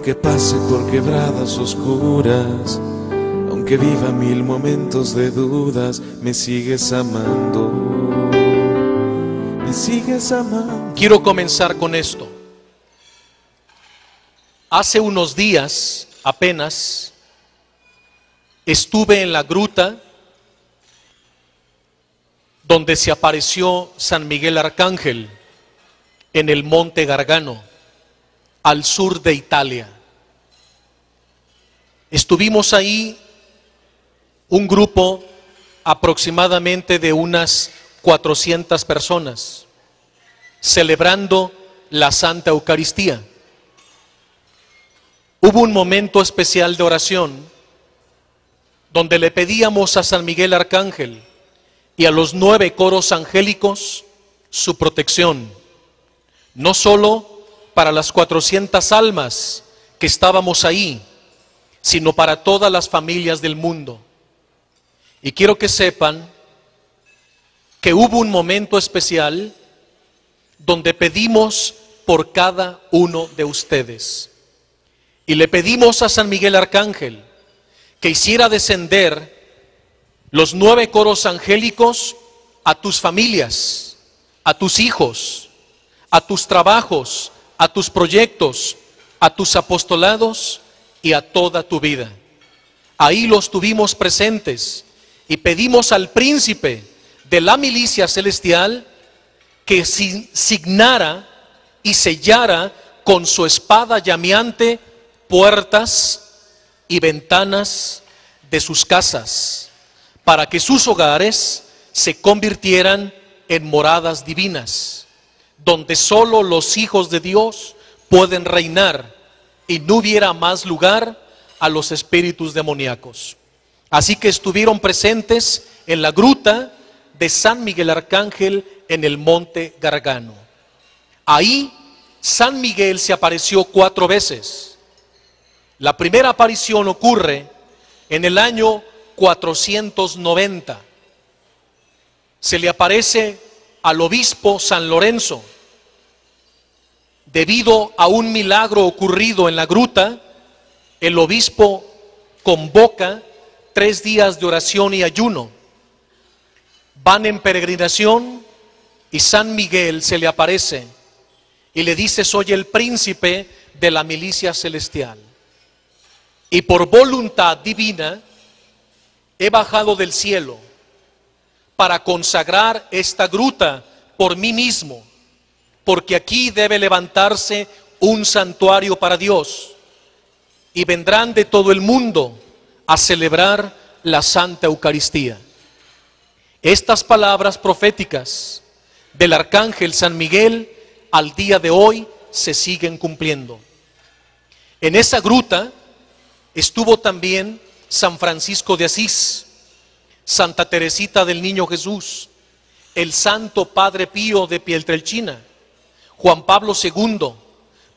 Aunque pase por quebradas oscuras, aunque viva mil momentos de dudas, me sigues amando. Me sigues amando. Quiero comenzar con esto. Hace unos días apenas estuve en la gruta donde se apareció San Miguel Arcángel en el monte Gargano, al sur de Italia. Estuvimos ahí un grupo aproximadamente de unas 400 personas celebrando la Santa Eucaristía. Hubo un momento especial de oración donde le pedíamos a San Miguel Arcángel y a los nueve coros angélicos su protección, no solo para las 400 almas que estábamos ahí, sino para todas las familias del mundo. Y quiero que sepan que hubo un momento especial donde pedimos por cada uno de ustedes. Y le pedimos a San Miguel Arcángel que hiciera descender los nueve coros angélicos a tus familias, a tus hijos, a tus trabajos, a tus proyectos, a tus apostolados y a toda tu vida. Ahí los tuvimos presentes y pedimos al príncipe de la milicia celestial que signara y sellara con su espada llameante puertas y ventanas de sus casas, para que sus hogares se convirtieran en moradas divinas, donde solo los hijos de Dios pueden reinar y no hubiera más lugar a los espíritus demoníacos. Así que estuvieron presentes en la gruta de San Miguel Arcángel en el monte Gargano. Ahí San Miguel se apareció cuatro veces la primera aparición ocurre en el año 490. Se le aparece al obispo San Lorenzo. Debido a un milagro ocurrido en la gruta, el obispo convoca tres días de oración y ayuno. Van en peregrinación y San Miguel se le aparece y le dice, soy el príncipe de la milicia celestial y por voluntad divina he bajado del cielo para consagrar esta gruta por mí mismo, porque aquí debe levantarse un santuario para Dios y vendrán de todo el mundo a celebrar la Santa Eucaristía. Estas palabras proféticas del arcángel San Miguel al día de hoy se siguen cumpliendo. En esa gruta Estuvo también San Francisco de Asís, Santa Teresita del Niño Jesús, el Santo Padre Pío de Pieltrelchina, Juan Pablo II,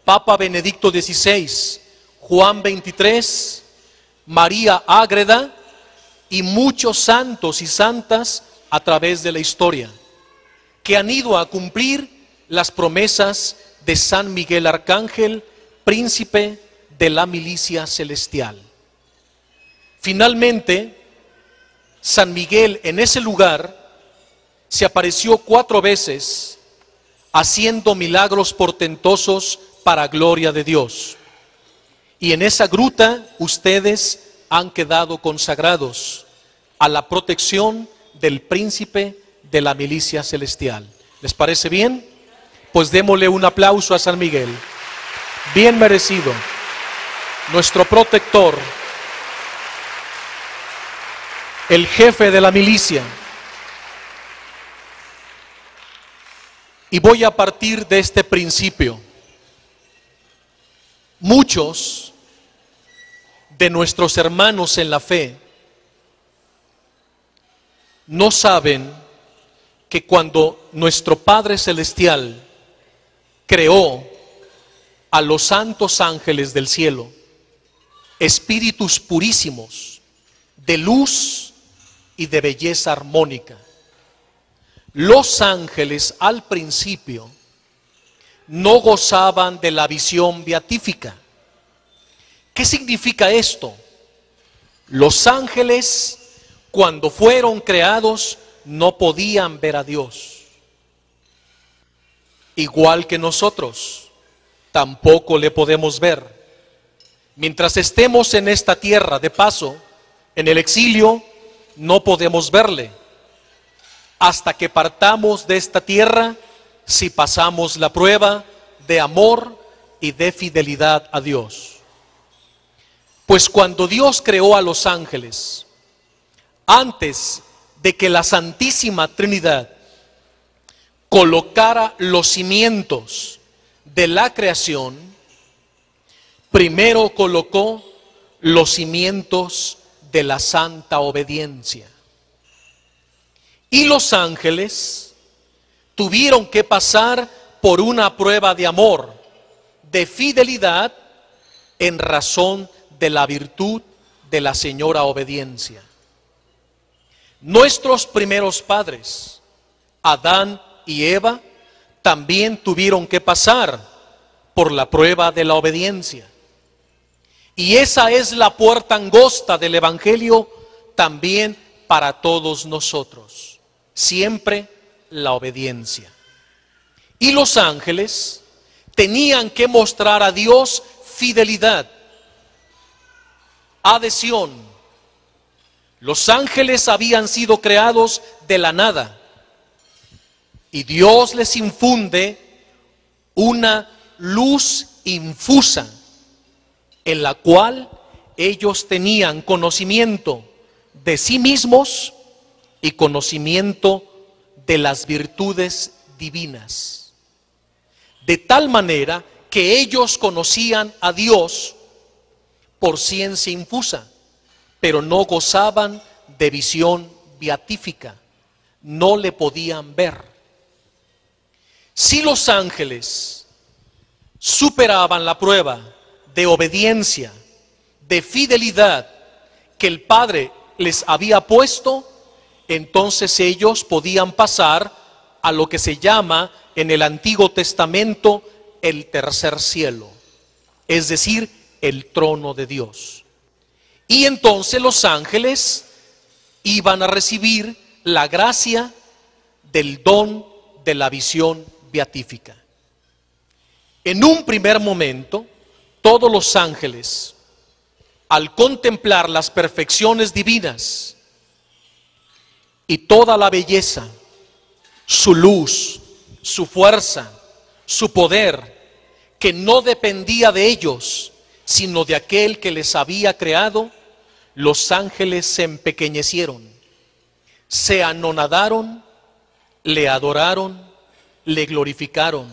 Papa Benedicto XVI, Juan XXIII, María Ágreda y muchos santos y santas a través de la historia, que han ido a cumplir las promesas de San Miguel Arcángel, príncipe de la milicia celestial. Finalmente, San Miguel en ese lugar se apareció cuatro veces haciendo milagros portentosos para gloria de Dios. Y en esa gruta ustedes han quedado consagrados a la protección del príncipe de la milicia celestial. ¿Les parece bien? Pues démosle un aplauso a San Miguel. Bien merecido nuestro protector, el jefe de la milicia. Y voy a partir de este principio. Muchos de nuestros hermanos en la fe no saben que cuando nuestro Padre Celestial creó a los santos ángeles del cielo, espíritus purísimos, de luz y de belleza armónica. Los ángeles al principio no gozaban de la visión beatífica, ¿Qué significa esto? Los ángeles, cuando fueron creados, no podían ver a Dios. Igual que nosotros, tampoco le podemos ver. Mientras estemos en esta tierra de paso, en el exilio, no podemos verle. Hasta que partamos de esta tierra, si pasamos la prueba de amor y de fidelidad a Dios. Pues cuando Dios creó a los ángeles, antes de que la Santísima Trinidad colocara los cimientos de la creación, primero colocó los cimientos de la santa obediencia. Y los ángeles tuvieron que pasar por una prueba de amor, de fidelidad, en razón de la virtud de la señora obediencia. Nuestros primeros padres, Adán y Eva, también tuvieron que pasar por la prueba de la obediencia. Y esa es la puerta angosta del Evangelio también para todos nosotros. Siempre la obediencia. Y los ángeles tenían que mostrar a Dios fidelidad, adhesión. Los ángeles habían sido creados de la nada y Dios les infunde una luz infusa en la cual ellos tenían conocimiento de sí mismos y conocimiento de las virtudes divinas. De tal manera que ellos conocían a Dios por ciencia infusa, pero no gozaban de visión beatífica, no le podían ver. Si los ángeles superaban la prueba de obediencia, de fidelidad que el Padre les había puesto, entonces ellos podían pasar a lo que se llama en el Antiguo Testamento el tercer cielo, es decir, el trono de Dios. Y entonces los ángeles iban a recibir la gracia del don de la visión beatífica. En un primer momento, todos los ángeles, al contemplar las perfecciones divinas y toda la belleza, su luz, su fuerza, su poder, que no dependía de ellos, sino de aquel que les había creado, los ángeles se empequeñecieron, se anonadaron, le adoraron, le glorificaron,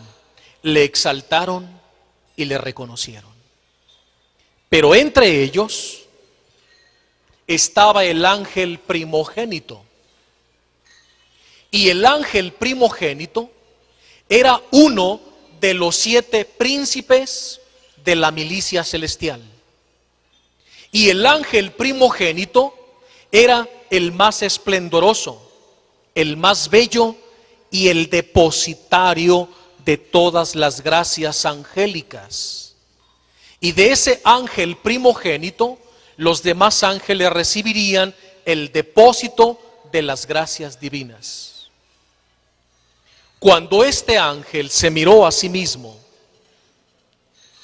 le exaltaron y le reconocieron. Pero entre ellos estaba el ángel primogénito. Y el ángel primogénito era uno de los siete príncipes de la milicia celestial. Y el ángel primogénito era el más esplendoroso, el más bello y el depositario de todas las gracias angélicas. Y de ese ángel primogénito, los demás ángeles recibirían el depósito de las gracias divinas. Cuando este ángel se miró a sí mismo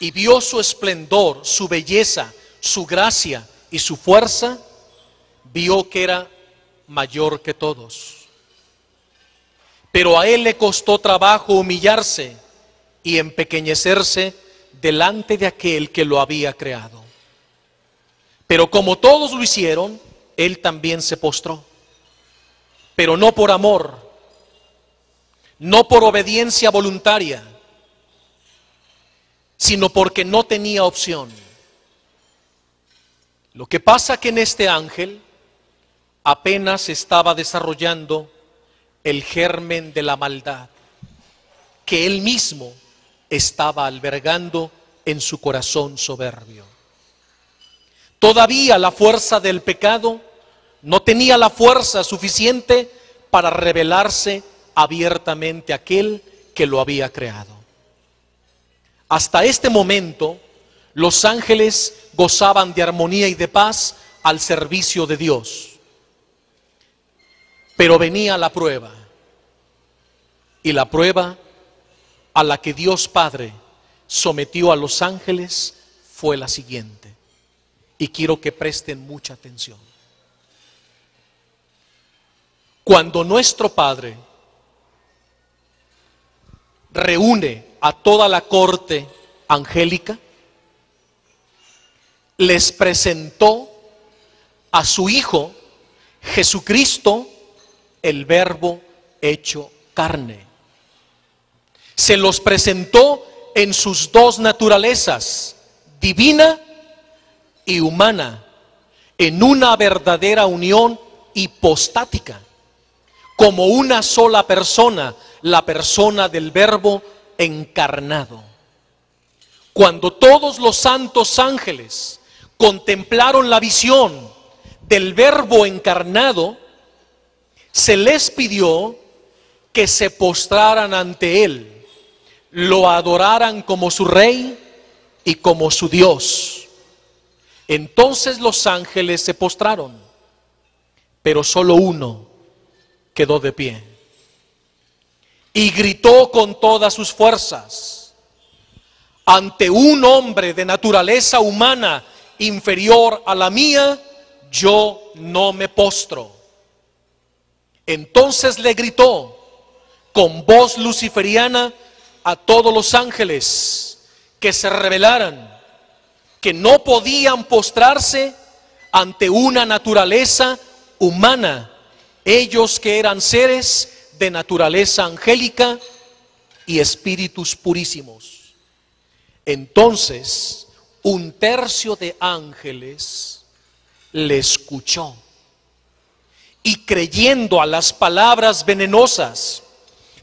y vio su esplendor, su belleza, su gracia y su fuerza, vio que era mayor que todos. Pero a él le costó trabajo humillarse y empequeñecerse delante de aquel que lo había creado. Pero como todos lo hicieron, él también se postró. Pero no por amor, no por obediencia voluntaria, sino porque no tenía opción. Lo que pasa que en este ángel apenas estaba desarrollando el germen de la maldad que él mismo estaba albergando en su corazón soberbio. Todavía la fuerza del pecado no tenía la fuerza suficiente para revelarse abiertamente aquel que lo había creado. Hasta este momento, Los ángeles gozaban de armonía y de paz al servicio de Dios. Pero venía la prueba. Y la prueba a la que Dios Padre sometió a los ángeles fue la siguiente. Y quiero que presten mucha atención. Cuando nuestro Padre reúne a toda la corte angélica, les presentó a su Hijo Jesucristo, el Verbo hecho carne. Se los presentó en sus dos naturalezas, divina y humana, en una verdadera unión hipostática, como una sola persona, la persona del Verbo encarnado. Cuando todos los santos ángeles contemplaron la visión del Verbo encarnado, se les pidió que se postraran ante Él lo adoraran como su rey y como su Dios. Entonces los ángeles se postraron, pero solo uno quedó de pie y gritó con todas sus fuerzas ante un hombre de naturaleza humana inferior a la mía, yo no me postro. Entonces le gritó con voz luciferiana, a todos los ángeles que se rebelaran, que no podían postrarse ante una naturaleza humana, ellos que eran seres de naturaleza angélica y espíritus purísimos. Entonces, un tercio de ángeles le escuchó y creyendo a las palabras venenosas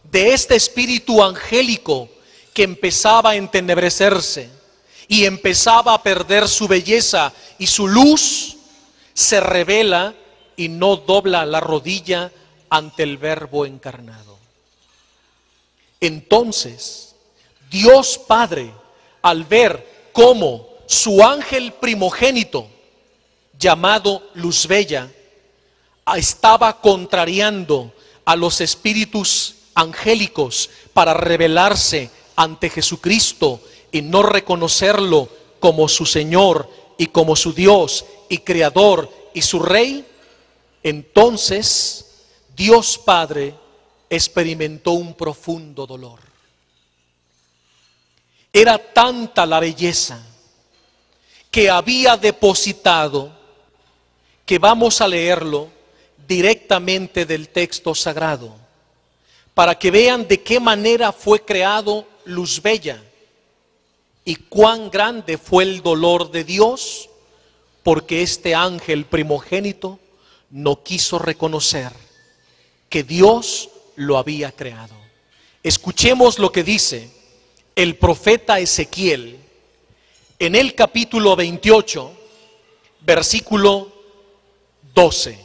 de este espíritu angélico que empezaba a entenebrecerse y empezaba a perder su belleza y su luz, se revela y no dobla la rodilla ante el verbo encarnado. Entonces, Dios Padre, al ver cómo su ángel primogénito, llamado Luz Bella, estaba contrariando a los espíritus angélicos para revelarse ante Jesucristo y no reconocerlo como su Señor y como su Dios y Creador y su Rey, entonces Dios Padre experimentó un profundo dolor. Era tanta la belleza que había depositado que vamos a leerlo directamente del texto sagrado para que vean de qué manera fue creado luz bella y cuán grande fue el dolor de Dios, porque este ángel primogénito no quiso reconocer que Dios lo había creado. Escuchemos lo que dice el profeta Ezequiel en el capítulo 28, versículo 12.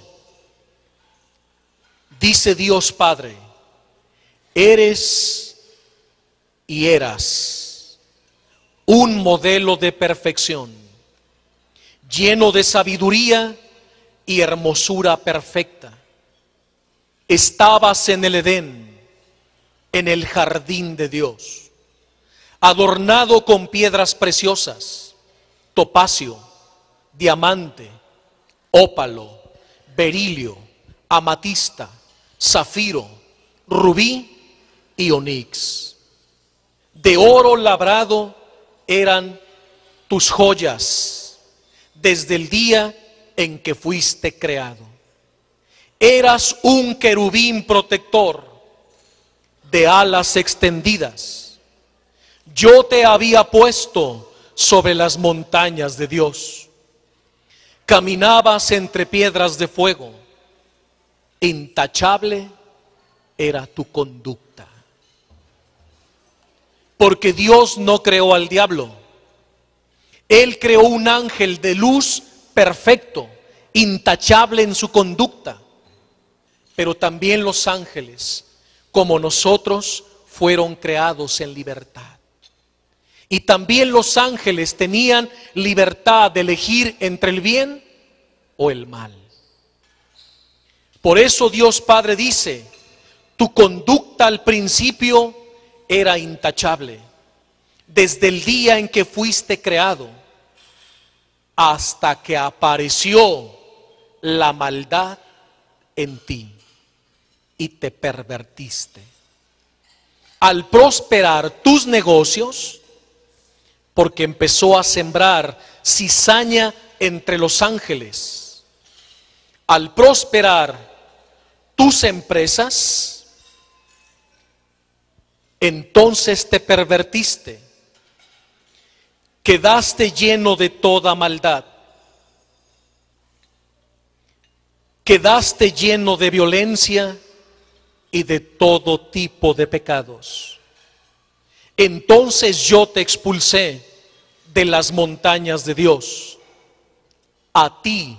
Dice Dios Padre, eres y eras un modelo de perfección, lleno de sabiduría y hermosura perfecta. Estabas en el Edén, en el jardín de Dios, adornado con piedras preciosas, topacio, diamante, ópalo, berilio, amatista, zafiro, rubí y onix. De oro labrado eran tus joyas desde el día en que fuiste creado. Eras un querubín protector de alas extendidas. Yo te había puesto sobre las montañas de Dios. Caminabas entre piedras de fuego, intachable era tu conducta. Porque Dios no creó al diablo. Él creó un ángel de luz perfecto, intachable en su conducta. Pero también los ángeles, como nosotros, fueron creados en libertad. Y también los ángeles tenían libertad de elegir entre el bien o el mal. Por eso Dios Padre dice, tu conducta al principio era intachable, desde el día en que fuiste creado hasta que apareció la maldad en ti y te pervertiste. Al prosperar tus negocios, porque empezó a sembrar cizaña entre los ángeles, al prosperar tus empresas, entonces te pervertiste, quedaste lleno de toda maldad quedaste lleno de violencia y de todo tipo de pecados. Entonces yo te expulsé de las montañas de Dios. A ti,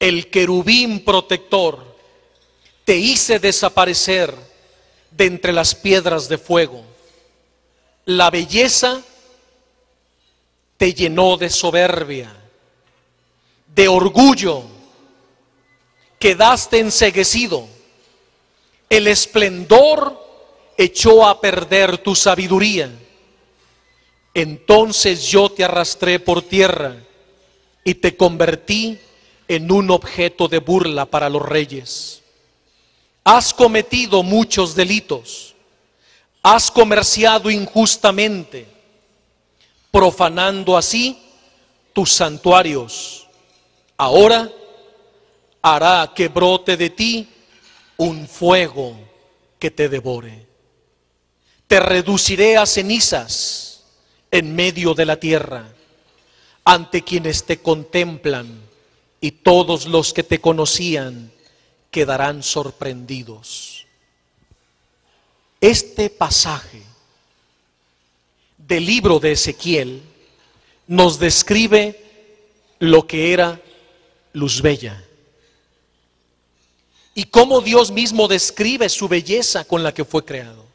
el querubín protector, te hice desaparecer de entre las piedras de fuego. La belleza te llenó de soberbia, de orgullo quedaste enseguecido. El esplendor echó a perder tu sabiduría. Entonces yo te arrastré por tierra y te convertí en un objeto de burla para los reyes. Has cometido muchos delitos, has comerciado injustamente, profanando así tus santuarios. Ahora hará que brote de ti un fuego que te devore. Te reduciré a cenizas en medio de la tierra ante quienes te contemplan y todos los que te conocían quedarán sorprendidos. Este pasaje del libro de Ezequiel nos describe lo que era luz bella y cómo Dios mismo describe su belleza con la que fue creado.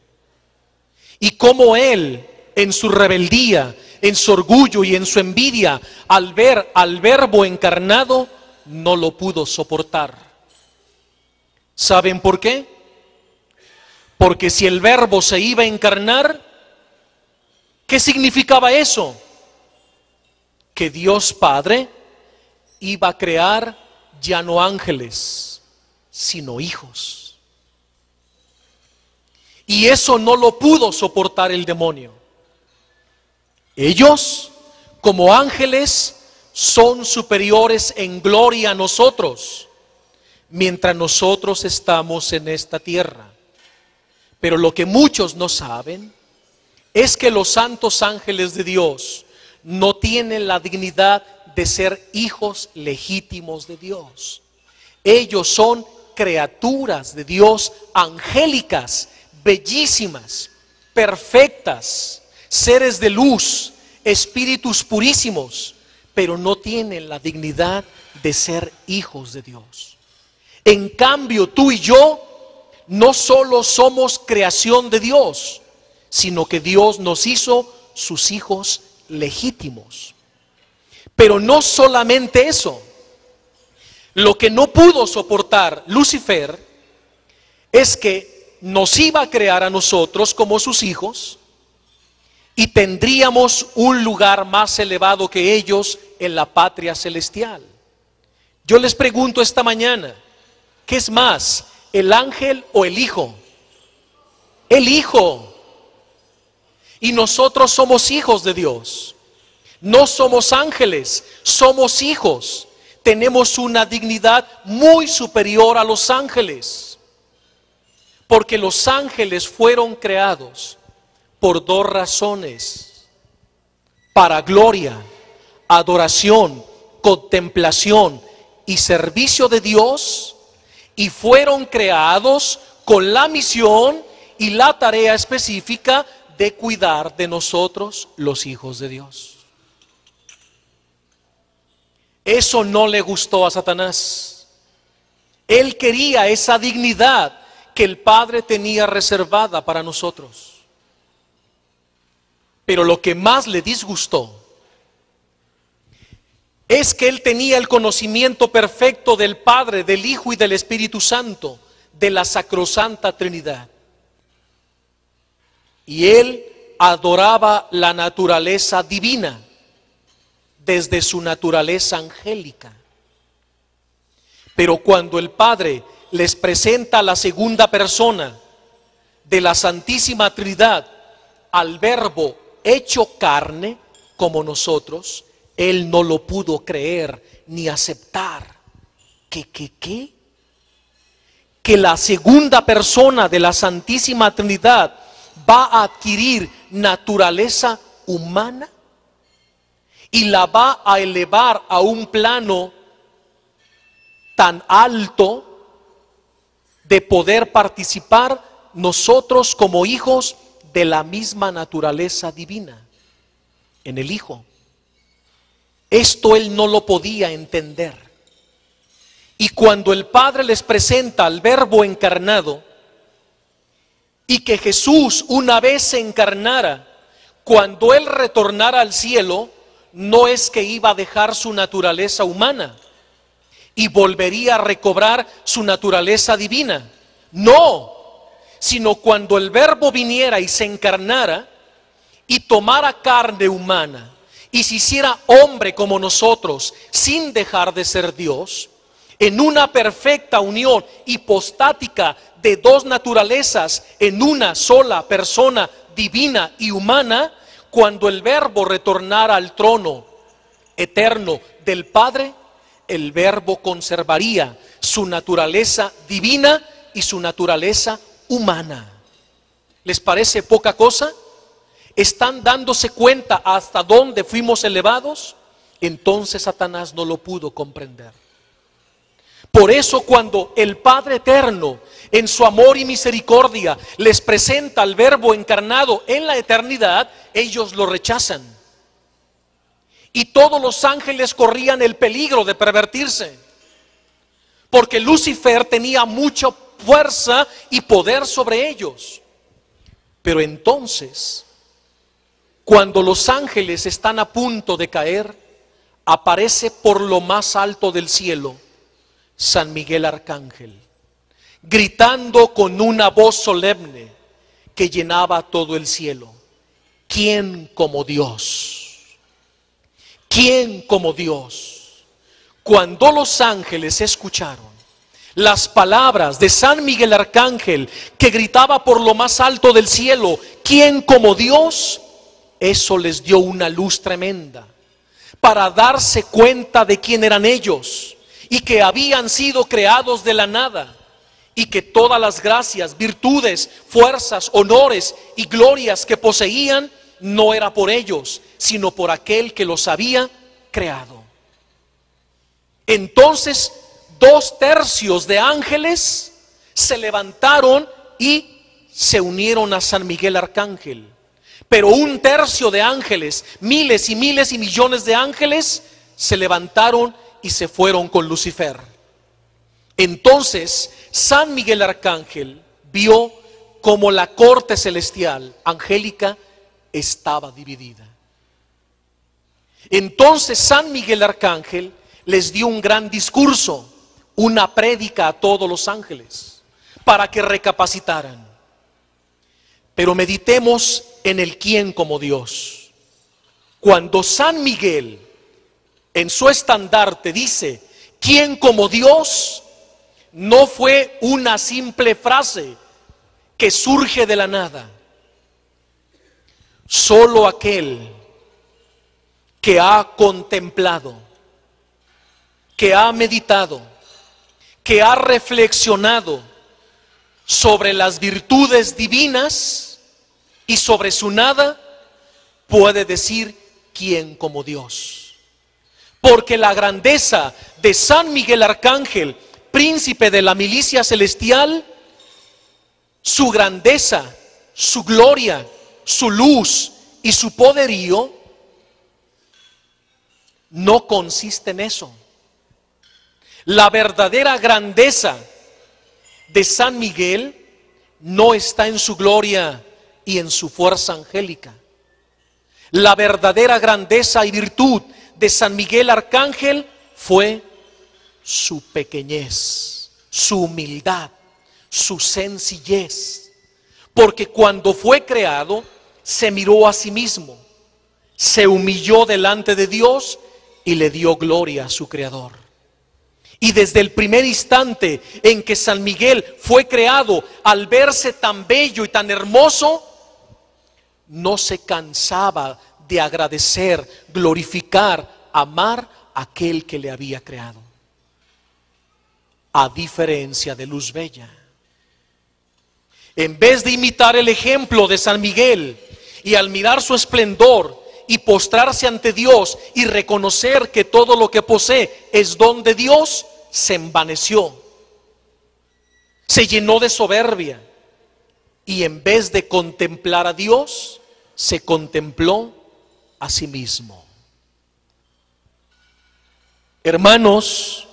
Y cómo Él, en su rebeldía, en su orgullo y en su envidia, al ver al verbo encarnado, no lo pudo soportar. ¿Saben por qué? Porque si el verbo se iba a encarnar, ¿qué significaba eso? Que Dios Padre iba a crear ya no ángeles, sino hijos. Y eso no lo pudo soportar el demonio. Ellos, como ángeles, son superiores en gloria a nosotros, mientras nosotros estamos en esta tierra. Pero lo que muchos no saben es que los santos ángeles de Dios no tienen la dignidad de ser hijos legítimos de Dios. Ellos son criaturas de Dios angélicas, bellísimas, perfectas, seres de luz, espíritus purísimos, pero no tienen la dignidad de ser hijos de Dios. En cambio, tú y yo no solo somos creación de Dios, sino que Dios nos hizo sus hijos legítimos. Pero no solamente eso, lo que no pudo soportar Lucifer es que nos iba a crear a nosotros como sus hijos y tendríamos un lugar más elevado que ellos en la patria celestial. Yo les pregunto esta mañana, ¿qué es más, el ángel o el hijo? El hijo. Y nosotros somos hijos de Dios. No somos ángeles, somos hijos tenemos una dignidad muy superior a los ángeles. Porque los ángeles fueron creados por dos razones. Para gloria, adoración, contemplación y servicio de Dios. Y fueron creados con la misión y la tarea específica de cuidar de nosotros los hijos de Dios. Eso no le gustó a Satanás. Él quería esa dignidad que el Padre tenía reservada para nosotros. Pero lo que más le disgustó es que él tenía el conocimiento perfecto del Padre, del Hijo y del Espíritu Santo, de la Sacrosanta Trinidad. Y él adoraba la naturaleza divina desde su naturaleza angélica. Pero cuando el Padre les presenta la segunda persona de la Santísima Trinidad al Verbo hecho carne como nosotros, él no lo pudo creer ni aceptar. ¿Qué, qué, qué? Que la segunda persona de la Santísima Trinidad va a adquirir naturaleza humana y la va a elevar a un plano tan alto de poder participar nosotros como hijos de la misma naturaleza divina en el Hijo. Esto él no lo podía entender. Y cuando el Padre les presenta al Verbo encarnado y que Jesús una vez se encarnara, cuando él retornara al cielo, no es que iba a dejar su naturaleza humana y volvería a recobrar su naturaleza divina. No, sino cuando el verbo viniera y se encarnara y tomara carne humana y se hiciera hombre como nosotros sin dejar de ser Dios, en una perfecta unión hipostática de dos naturalezas en una sola persona divina y humana, cuando el verbo retornara al trono eterno del Padre, el verbo conservaría su naturaleza divina y su naturaleza humana. ¿Les parece poca cosa? ¿Están dándose cuenta hasta dónde fuimos elevados? Entonces Satanás no lo pudo comprender. Por eso cuando el Padre Eterno, en su amor y misericordia, les presenta al Verbo encarnado en la eternidad, ellos lo rechazan. Y todos los ángeles corrían el peligro de pervertirse. Porque Lucifer tenía mucha fuerza y poder sobre ellos. Pero entonces cuando los ángeles están a punto de caer, aparece por lo más alto del cielo San Miguel Arcángel, gritando con una voz solemne que llenaba todo el cielo. ¿Quién como Dios? ¿Quién como Dios? Cuando los ángeles escucharon las palabras de San Miguel Arcángel que gritaba por lo más alto del cielo, ¿quién como Dios? eso les dio una luz tremenda para darse cuenta de quién eran ellos y que habían sido creados de la nada y que todas las gracias, virtudes, fuerzas, honores y glorias que poseían no era por ellos, sino por aquel que los había creado. Entonces, dos tercios de ángeles se levantaron y se unieron a San Miguel Arcángel pero un tercio de ángeles, miles y miles y millones de ángeles, se levantaron y se fueron con Lucifer. Entonces, San Miguel Arcángel vio como la corte celestial angélica estaba dividida. Entonces San Miguel Arcángel les dio un gran discurso, una prédica a todos los ángeles, para que recapacitaran. Pero meditemos en el quién como Dios. Cuando San Miguel en su estandarte dice, ¿quién como Dios? No fue una simple frase que surge de la nada. Solo aquel que ha contemplado, que ha meditado, que ha reflexionado sobre las virtudes divinas, y sobre su nada puede decir quién como Dios. Porque la grandeza de San Miguel Arcángel, príncipe de la milicia celestial, su grandeza, su gloria, su luz y su poderío, no consiste en eso. La verdadera grandeza de San Miguel no está en su gloria y en su fuerza angélica. La verdadera grandeza y virtud de San Miguel Arcángel fue su pequeñez, su humildad, su sencillez. Porque cuando fue creado, se miró a sí mismo, se humilló delante de Dios y le dio gloria a su Creador. Y desde el primer instante en que San Miguel fue creado, al verse tan bello y tan hermoso, no se cansaba de agradecer, glorificar, amar a aquel que le había creado. A diferencia de Luz Bella. En vez de imitar el ejemplo de San Miguel y al mirar su esplendor y postrarse ante Dios y reconocer que todo lo que posee es don de Dios, se envaneció, se llenó de soberbia y en vez de contemplar a Dios, se contempló a sí mismo. Hermanos,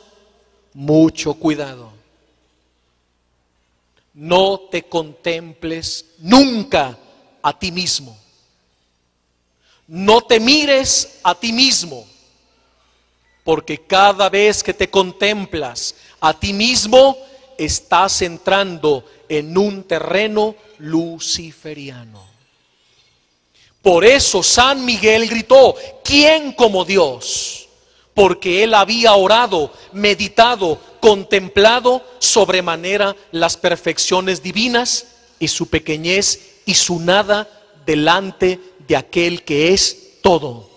mucho cuidado. No te contemples nunca a ti mismo. No te mires a ti mismo, porque cada vez que te contemplas a ti mismo, estás entrando en un terreno luciferiano. Por eso San Miguel gritó, ¿quién como Dios? Porque él había orado, meditado, contemplado sobremanera las perfecciones divinas y su pequeñez y su nada delante de aquel que es todo.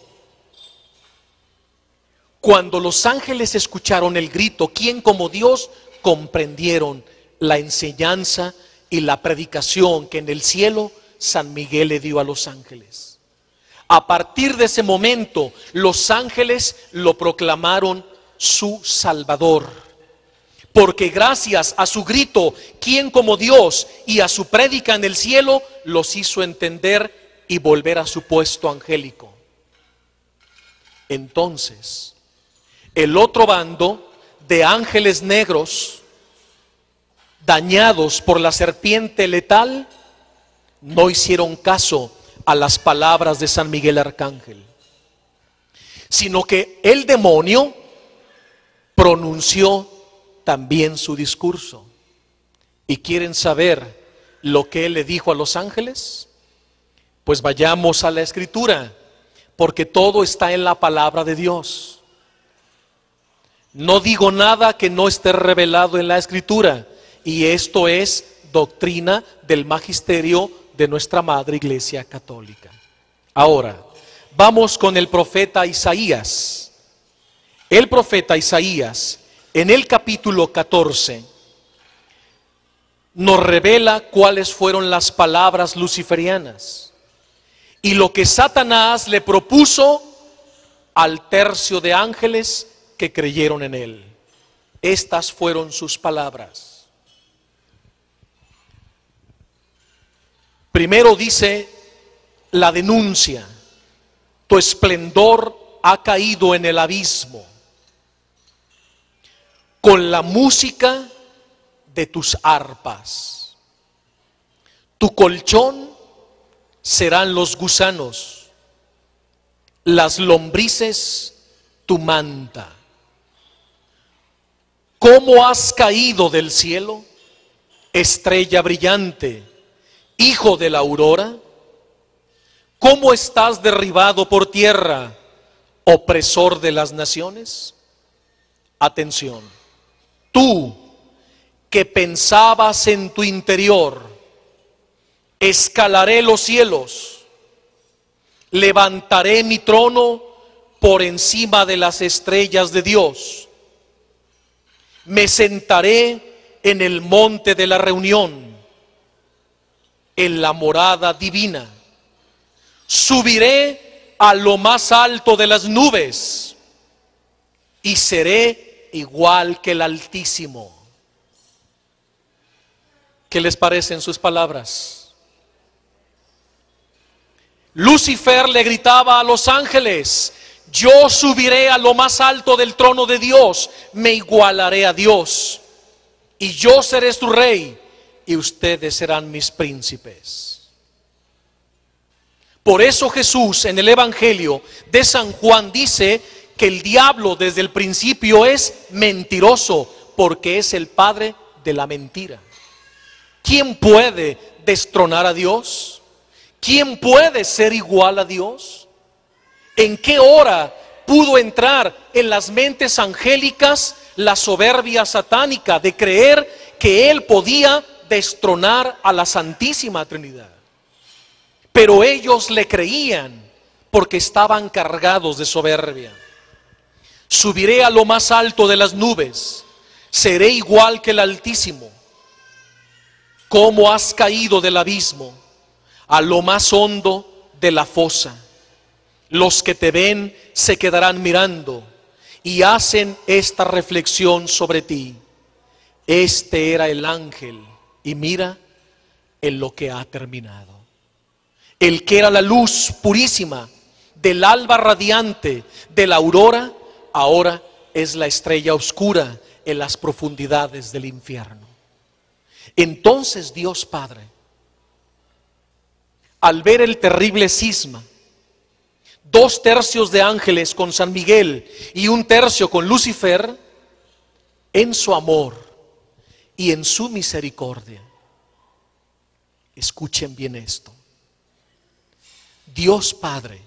Cuando los ángeles escucharon el grito, ¿quién como Dios? comprendieron la enseñanza y la predicación que en el cielo San Miguel le dio a los ángeles. A partir de ese momento, los ángeles lo proclamaron su Salvador. Porque gracias a su grito, quien como Dios y a su prédica en el cielo, los hizo entender y volver a su puesto angélico. Entonces, el otro bando de ángeles negros, dañados por la serpiente letal, no hicieron caso a las palabras de San Miguel Arcángel, sino que el demonio pronunció también su discurso. ¿Y quieren saber lo que él le dijo a los ángeles? Pues vayamos a la escritura, porque todo está en la palabra de Dios. No digo nada que no esté revelado en la escritura, y esto es doctrina del magisterio de nuestra Madre Iglesia Católica. Ahora, vamos con el profeta Isaías. El profeta Isaías, en el capítulo 14, nos revela cuáles fueron las palabras luciferianas y lo que Satanás le propuso al tercio de ángeles que creyeron en él. Estas fueron sus palabras. Primero dice la denuncia, tu esplendor ha caído en el abismo con la música de tus arpas. Tu colchón serán los gusanos, las lombrices tu manta. ¿Cómo has caído del cielo, estrella brillante? Hijo de la aurora? ¿Cómo estás derribado por tierra, opresor de las naciones? Atención, tú que pensabas en tu interior, escalaré los cielos, levantaré mi trono por encima de las estrellas de Dios, me sentaré en el monte de la reunión en la morada divina. Subiré a lo más alto de las nubes y seré igual que el Altísimo. ¿Qué les parecen sus palabras? Lucifer le gritaba a los ángeles, yo subiré a lo más alto del trono de Dios, me igualaré a Dios, y yo seré su rey y ustedes serán mis príncipes. Por eso Jesús en el Evangelio de San Juan dice que el diablo desde el principio es mentiroso porque es el padre de la mentira. ¿Quién puede destronar a Dios? ¿Quién puede ser igual a Dios? ¿En qué hora pudo entrar en las mentes angélicas la soberbia satánica de creer que Él podía destronar a la Santísima Trinidad? Pero ellos le creían porque estaban cargados de soberbia. Subiré a lo más alto de las nubes, seré igual que el Altísimo. ¿Cómo has caído del abismo a lo más hondo de la fosa? Los que te ven se quedarán mirando y hacen esta reflexión sobre ti. Este era el ángel y mira en lo que ha terminado. El que era la luz purísima del alba radiante de la aurora, ahora es la estrella oscura en las profundidades del infierno. Entonces Dios Padre, al ver el terrible cisma, dos tercios de ángeles con San Miguel y un tercio con Lucifer, en su amor y en su misericordia, escuchen bien esto, Dios Padre,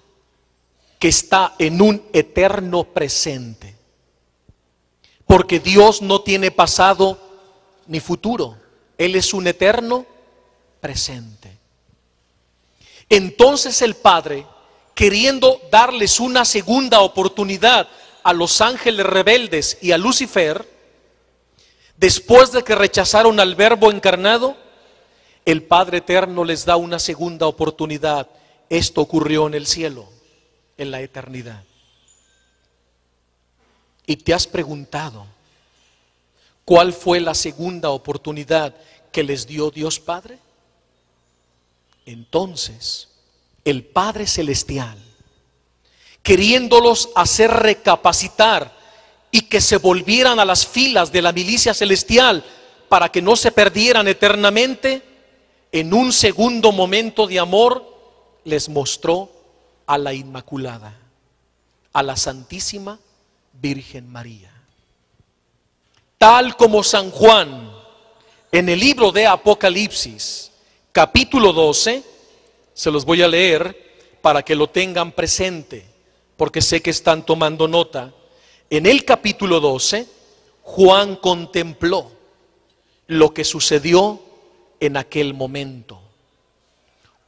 que está en un eterno presente. Porque Dios no tiene pasado ni futuro. Él es un eterno presente. Entonces el Padre, queriendo darles una segunda oportunidad a los ángeles rebeldes y a Lucifer, después de que rechazaron al Verbo encarnado, el Padre Eterno les da una segunda oportunidad. Esto ocurrió en el cielo en la eternidad. Y te has preguntado, ¿cuál fue la segunda oportunidad que les dio Dios Padre? Entonces, el Padre Celestial, queriéndolos hacer recapacitar y que se volvieran a las filas de la milicia celestial para que no se perdieran eternamente, en un segundo momento de amor les mostró a la Inmaculada, a la Santísima Virgen María. Tal como San Juan en el libro de Apocalipsis, capítulo 12, se los voy a leer para que lo tengan presente, porque sé que están tomando nota. En el capítulo 12, Juan contempló lo que sucedió en aquel momento.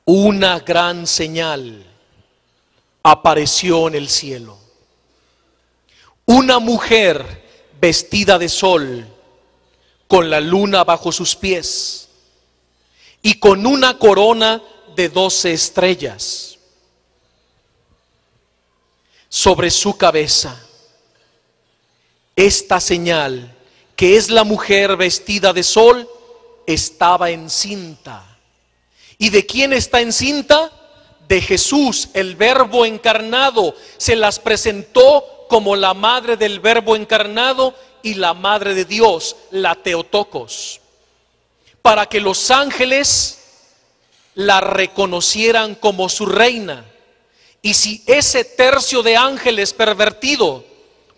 Una gran señal apareció en el cielo. Una mujer vestida de sol, con la luna bajo sus pies y con una corona de doce estrellas sobre su cabeza. Esta señal, que es la mujer vestida de sol, estaba encinta. ¿Y de quién está encinta? de Jesús, el verbo encarnado, se las presentó como la madre del verbo encarnado y la madre de Dios, la Teotocos, para que los ángeles la reconocieran como su reina. Y si ese tercio de ángeles pervertido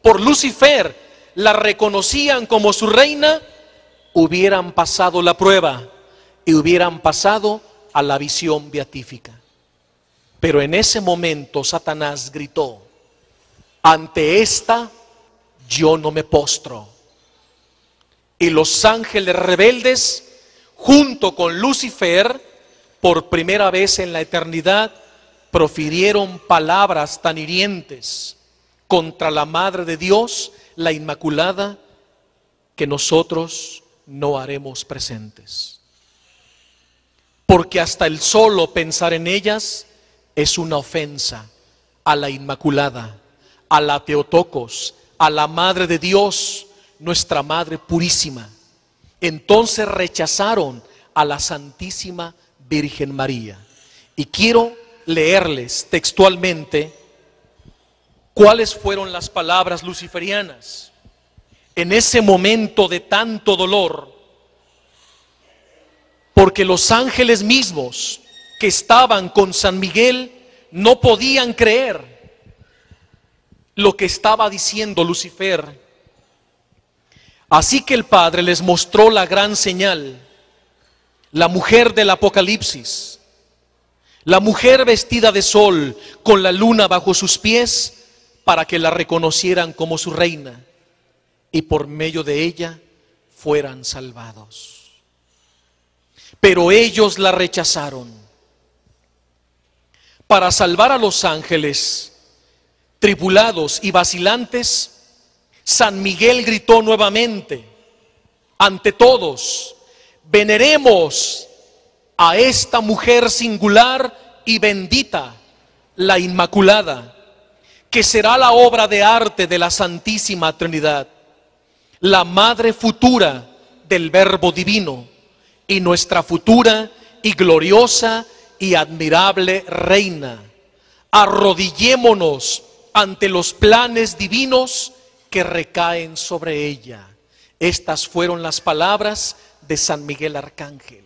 por Lucifer la reconocían como su reina, hubieran pasado la prueba y hubieran pasado a la visión beatífica. Pero en ese momento Satanás gritó, ante esta yo no me postro. Y los ángeles rebeldes, junto con Lucifer, por primera vez en la eternidad, profirieron palabras tan hirientes contra la Madre de Dios, la Inmaculada, que nosotros no haremos presentes. Porque hasta el solo pensar en ellas es una ofensa a la Inmaculada, a la Teotocos, a la Madre de Dios, nuestra Madre purísima. Entonces rechazaron a la Santísima Virgen María. Y quiero leerles textualmente cuáles fueron las palabras luciferianas. En ese momento de tanto dolor, porque los ángeles mismos que estaban con San Miguel no podían creer lo que estaba diciendo Lucifer. Así que el Padre les mostró la gran señal, la mujer del Apocalipsis, la mujer vestida de sol con la luna bajo sus pies para que la reconocieran como su reina y por medio de ella fueran salvados. Pero ellos la rechazaron. Para salvar a los ángeles, tribulados y vacilantes, San Miguel gritó nuevamente ante todos, veneremos a esta mujer singular y bendita, la Inmaculada, que será la obra de arte de la Santísima Trinidad, la madre futura del Verbo Divino y nuestra futura y gloriosa y admirable Reina. Arrodillémonos ante los planes divinos que recaen sobre ella. Estas fueron las palabras de San Miguel Arcángel,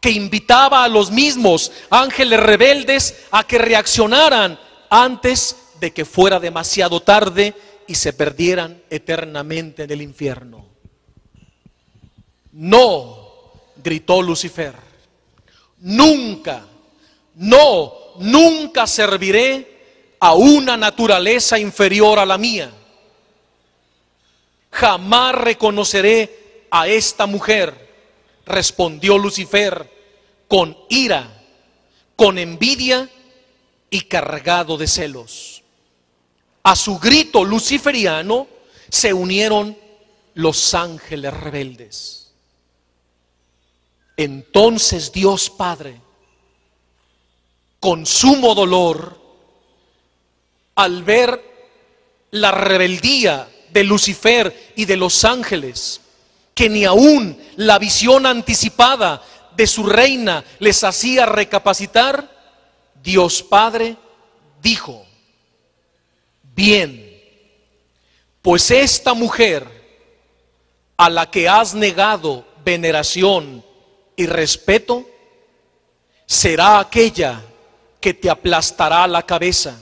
que invitaba a los mismos ángeles rebeldes a que reaccionaran antes de que fuera demasiado tarde y se perdieran eternamente en el infierno. No, gritó Lucifer, nunca, no, nunca serviré a una naturaleza inferior a la mía jamás reconoceré a esta mujer, respondió Lucifer con ira, con envidia y cargado de celos. A su grito luciferiano se unieron los ángeles rebeldes. Entonces Dios Padre, con sumo dolor, al ver la rebeldía de Lucifer y de los ángeles, que ni aún la visión anticipada de su reina les hacía recapacitar, Dios Padre dijo, bien, pues esta mujer a la que has negado veneración y respeto, será aquella que te aplastará la cabeza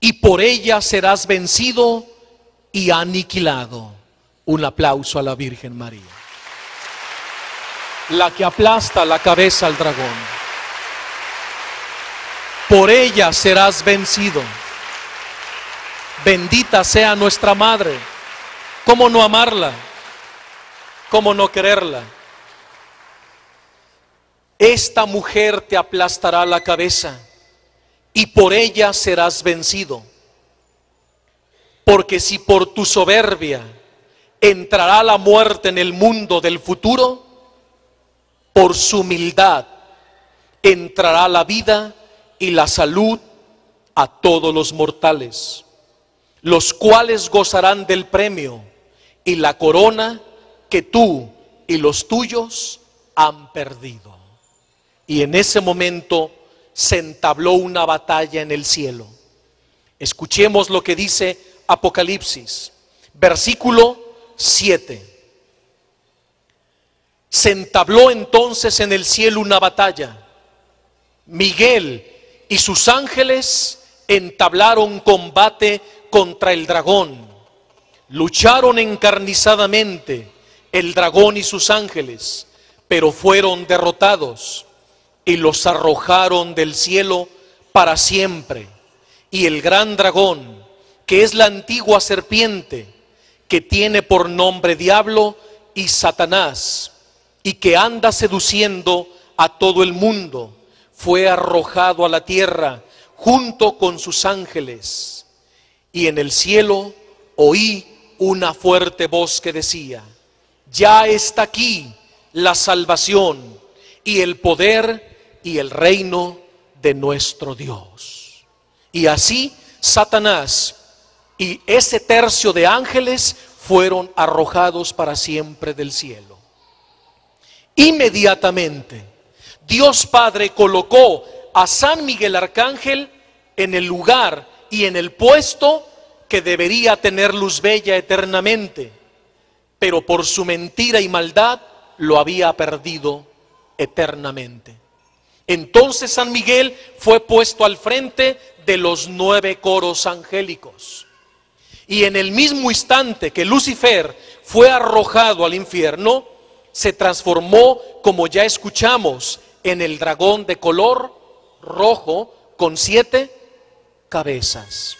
y por ella serás vencido y aniquilado. Un aplauso a la Virgen María. La que aplasta la cabeza al dragón. Por ella serás vencido. Bendita sea nuestra Madre. ¿Cómo no amarla? ¿Cómo no quererla? Esta mujer te aplastará la cabeza y por ella serás vencido. Porque si por tu soberbia entrará la muerte en el mundo del futuro, por su humildad entrará la vida y la salud a todos los mortales, los cuales gozarán del premio y la corona que tú y los tuyos han perdido. Y en ese momento se entabló una batalla en el cielo. Escuchemos lo que dice Apocalipsis, versículo 7. Se entabló entonces en el cielo una batalla. Miguel y sus ángeles entablaron combate contra el dragón. Lucharon encarnizadamente el dragón y sus ángeles, pero fueron derrotados y los arrojaron del cielo para siempre. Y el gran dragón, que es la antigua serpiente, que tiene por nombre diablo y Satanás, y que anda seduciendo a todo el mundo, fue arrojado a la tierra junto con sus ángeles. Y en el cielo oí una fuerte voz que decía, ya está aquí la salvación y el poder y el reino de nuestro Dios. Y así Satanás y ese tercio de ángeles fueron arrojados para siempre del cielo. Inmediatamente, Dios Padre colocó a San Miguel Arcángel en el lugar y en el puesto que debería tener luz bella eternamente, pero por su mentira y maldad lo había perdido eternamente. Entonces San Miguel fue puesto al frente de los nueve coros angélicos. Y en el mismo instante que Lucifer fue arrojado al infierno, se transformó, como ya escuchamos, en el dragón de color rojo con siete cabezas.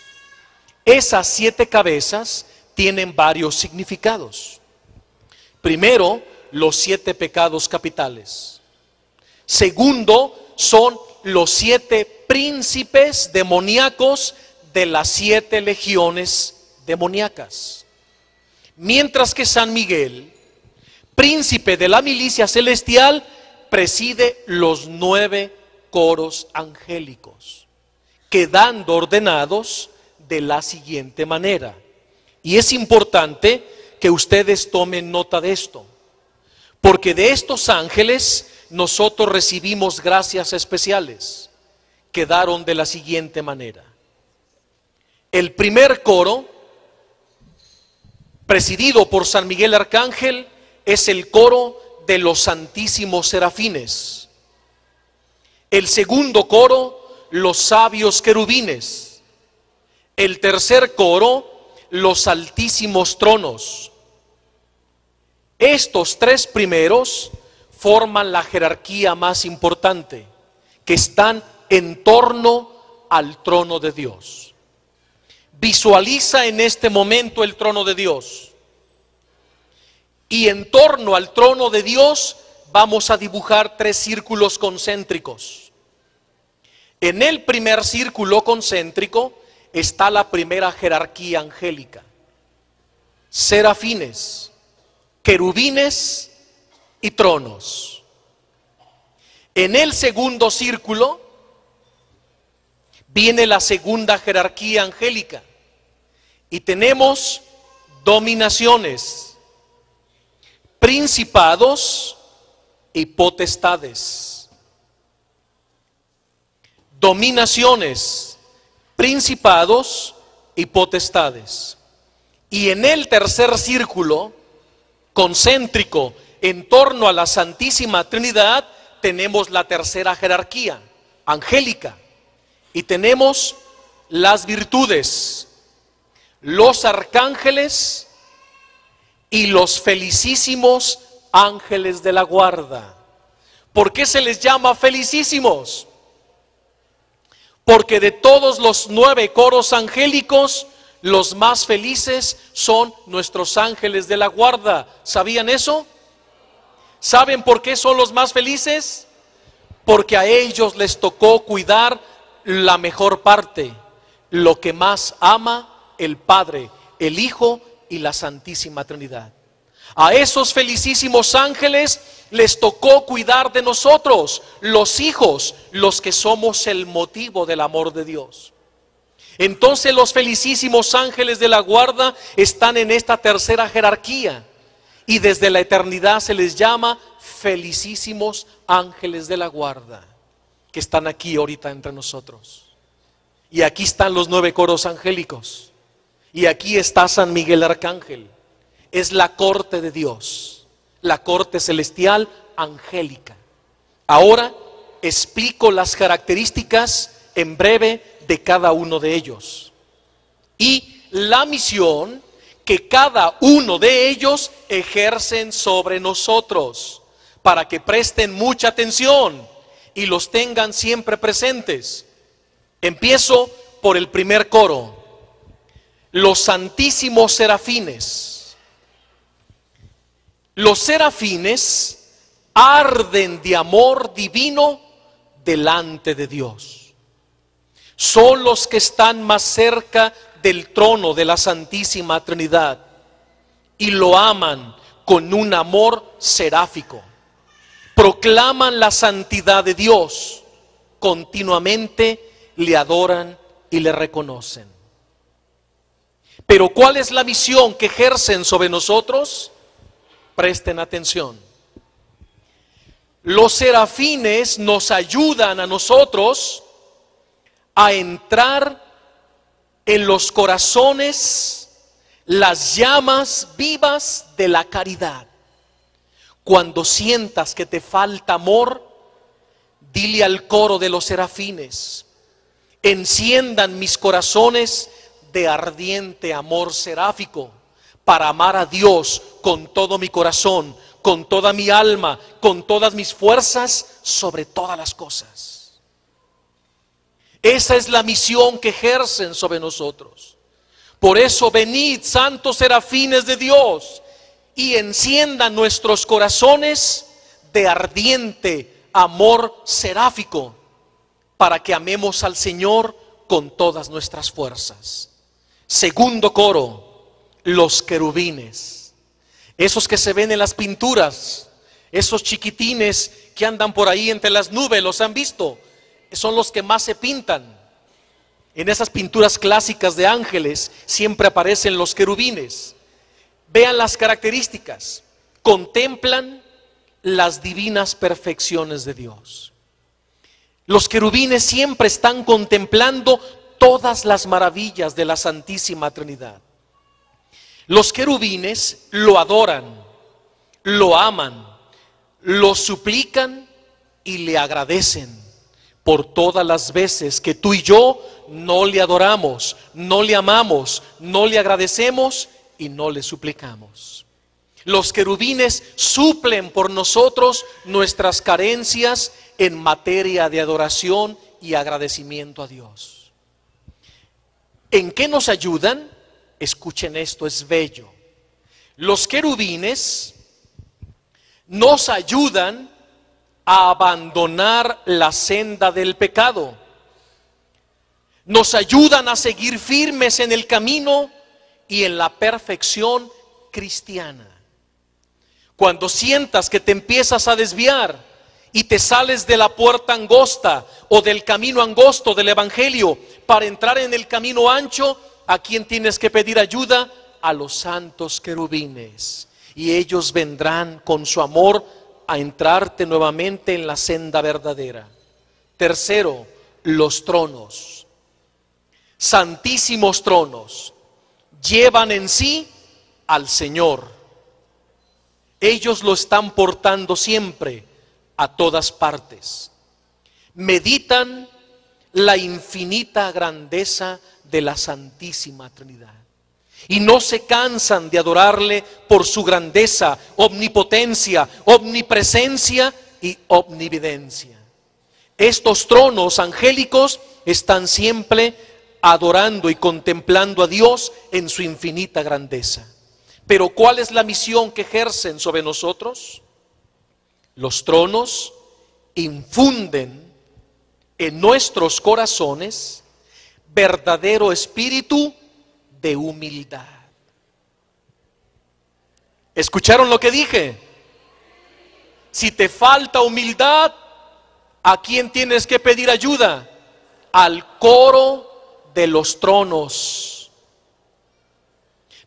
Esas siete cabezas tienen varios significados. Primero, los siete pecados capitales. Segundo, son los siete príncipes demoníacos de las siete legiones demoníacas. Mientras que San Miguel, príncipe de la milicia celestial, preside los nueve coros angélicos, quedando ordenados de la siguiente manera. Y es importante que ustedes tomen nota de esto, porque de estos ángeles nosotros recibimos gracias especiales. Quedaron de la siguiente manera. El primer coro, presidido por San Miguel Arcángel, es el coro de los santísimos serafines. El segundo coro, los sabios querubines. El tercer coro, los altísimos tronos. Estos tres primeros forman la jerarquía más importante, que están en torno al trono de Dios. Visualiza en este momento el trono de Dios. Y en torno al trono de Dios vamos a dibujar tres círculos concéntricos. En el primer círculo concéntrico está la primera jerarquía angélica. Serafines, querubines y tronos. En el segundo círculo viene la segunda jerarquía angélica y tenemos dominaciones, principados y potestades. Dominaciones, principados y potestades. Y en el tercer círculo concéntrico en torno a la Santísima Trinidad tenemos la tercera jerarquía, angélica, y tenemos las virtudes, los arcángeles y los felicísimos ángeles de la guarda. ¿Por qué se les llama felicísimos? Porque de todos los nueve coros angélicos, los más felices son nuestros ángeles de la guarda. ¿Sabían eso? ¿Saben por qué son los más felices? Porque a ellos les tocó cuidar la mejor parte, lo que más ama el Padre, el Hijo y la Santísima Trinidad. A esos felicísimos ángeles les tocó cuidar de nosotros, los hijos, los que somos el motivo del amor de Dios. Entonces los felicísimos ángeles de la guarda están en esta tercera jerarquía y desde la eternidad se les llama felicísimos ángeles de la guarda, que están aquí ahorita entre nosotros. Y aquí están los nueve coros angélicos. Y aquí está San Miguel Arcángel. Es la corte de Dios, la corte celestial angélica. Ahora explico las características en breve de cada uno de ellos. Y la misión que cada uno de ellos ejercen sobre nosotros, para que presten mucha atención y los tengan siempre presentes. Empiezo por el primer coro, los santísimos serafines. Los serafines arden de amor divino delante de Dios. Son los que están más cerca del trono de la Santísima Trinidad y lo aman con un amor seráfico. Proclaman la santidad de Dios, continuamente le adoran y le reconocen. Pero ¿cuál es la misión que ejercen sobre nosotros? Presten atención. Los serafines nos ayudan a nosotros a entrar en los corazones las llamas vivas de la caridad. Cuando sientas que te falta amor, dile al coro de los serafines, enciendan mis corazones de ardiente amor seráfico para amar a Dios con todo mi corazón, con toda mi alma, con todas mis fuerzas, sobre todas las cosas. Esa es la misión que ejercen sobre nosotros. Por eso venid, santos serafines de Dios, y enciendan nuestros corazones de ardiente amor seráfico, para que amemos al Señor con todas nuestras fuerzas. Segundo coro, los querubines. Esos que se ven en las pinturas, esos chiquitines que andan por ahí entre las nubes, ¿los han visto? Son los que más se pintan. En esas pinturas clásicas de ángeles siempre aparecen los querubines. Vean las características. Contemplan las divinas perfecciones de Dios. Los querubines siempre están contemplando todas las maravillas de la Santísima Trinidad. Los querubines lo adoran, lo aman, lo suplican y le agradecen por todas las veces que tú y yo no le adoramos, no le amamos, no le agradecemos y no le suplicamos. Los querubines suplen por nosotros nuestras carencias en materia de adoración y agradecimiento a Dios. ¿En qué nos ayudan? Escuchen esto, es bello. Los querubines nos ayudan a abandonar la senda del pecado. Nos ayudan a seguir firmes en el camino y en la perfección cristiana. Cuando sientas que te empiezas a desviar y te sales de la puerta angosta o del camino angosto del Evangelio para entrar en el camino ancho, ¿a quién tienes que pedir ayuda? A los santos querubines. Y ellos vendrán con su amor a entrarte nuevamente en la senda verdadera. Tercero, los tronos. Santísimos tronos llevan en sí al Señor ellos lo están portando siempre a todas partes. Meditan la infinita grandeza de la Santísima Trinidad. Y no se cansan de adorarle por su grandeza, omnipotencia, omnipresencia y omnividencia. Estos tronos angélicos están siempre adorando y contemplando a Dios en su infinita grandeza. Pero ¿cuál es la misión que ejercen sobre nosotros? Los tronos infunden en nuestros corazones verdadero espíritu de humildad. ¿Escucharon lo que dije? Si te falta humildad, ¿a quién tienes que pedir ayuda? Al coro de los tronos